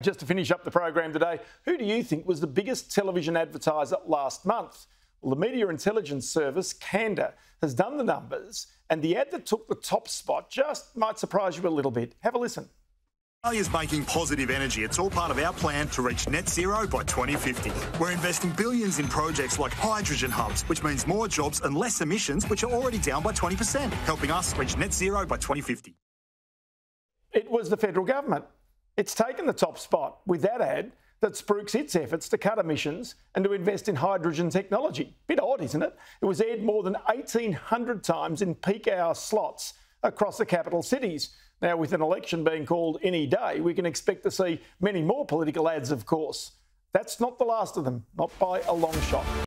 Just to finish up the program today, who do you think was the biggest television advertiser last month? Well, the media intelligence service, Canda, has done the numbers, and the ad that took the top spot just might surprise you a little bit. Have a listen. Australia's making positive energy. It's all part of our plan to reach net zero by 2050. We're investing billions in projects like hydrogen hubs, which means more jobs and less emissions, which are already down by 20%, helping us reach net zero by 2050. It was the federal government. It's taken the top spot with that ad that spooks its efforts to cut emissions and to invest in hydrogen technology. Bit odd, isn't it? It was aired more than 1,800 times in peak hour slots across the capital cities. Now, with an election being called any day, we can expect to see many more political ads, of course. That's not the last of them, not by a long shot.